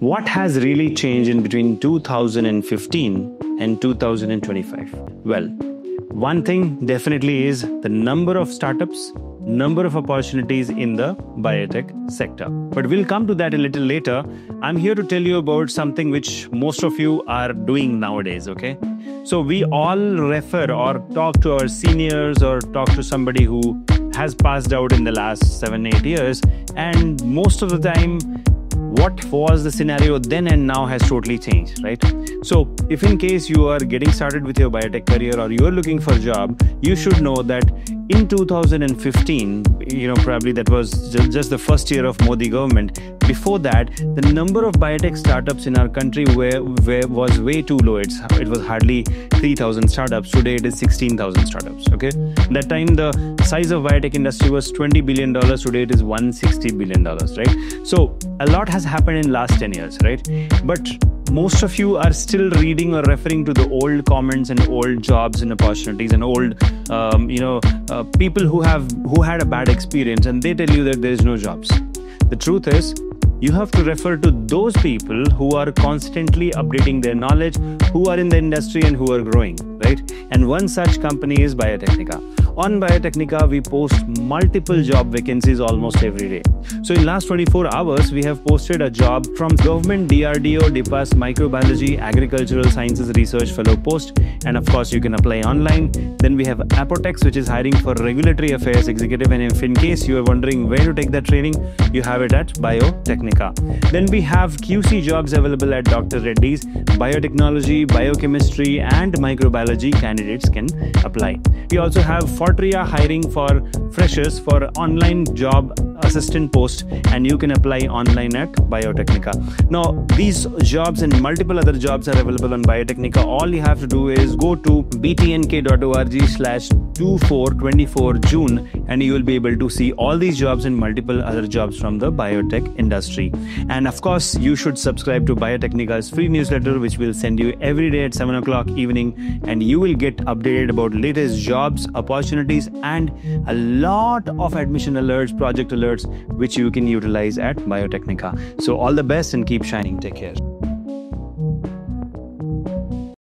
What has really changed in between 2015 and 2025? Well, one thing definitely is the number of startups, number of opportunities in the biotech sector. But we'll come to that a little later. I'm here to tell you about something which most of you are doing nowadays, okay? So we all refer or talk to our seniors or talk to somebody who has passed out in the last seven, eight years, and most of the time what was the scenario then and now has totally changed, right? So, if in case you are getting started with your biotech career or you are looking for a job, you should know that in 2015, you know, probably that was just the first year of Modi government. Before that, the number of biotech startups in our country were, were was way too low. It's, it was hardly 3,000 startups. Today, it is 16,000 startups. Okay, that time the size of biotech industry was 20 billion dollars. Today, it is 160 billion dollars. Right. So a lot has happened in last 10 years. Right. But most of you are still reading or referring to the old comments and old jobs and opportunities and old um, you know uh, people who have who had a bad experience and they tell you that there is no jobs the truth is you have to refer to those people who are constantly updating their knowledge who are in the industry and who are growing right? And one such company is biotecnika on Biotecnika, we post multiple job vacancies almost every day. So in last 24 hours, we have posted a job from government DRDO DIPAS Microbiology Agricultural Sciences Research Fellow post. And of course, you can apply online. Then we have Apotex, which is hiring for Regulatory Affairs Executive. And if in case you are wondering where to take that training, you have it at Biotecnika. Then we have QC jobs available at Dr. Reddy's. Biotechnology, biochemistry, and microbiology candidates can apply. We also have Fortrea hiring for freshers for online job assistant post and you can apply online at Biotecnika. Now, these jobs and multiple other jobs are available on Biotecnika. All you have to do is go to btnk.org slash 2424 June and you will be able to see all these jobs and multiple other jobs from the biotech industry. And of course, you should subscribe to Biotecnika's free newsletter, which will send you every day at 7 o'clock evening, and you will get updated about latest jobs, opportunities, and a lot of admission alerts, project alerts, which you can utilize at Biotecnika. So, all the best and keep shining. Take care.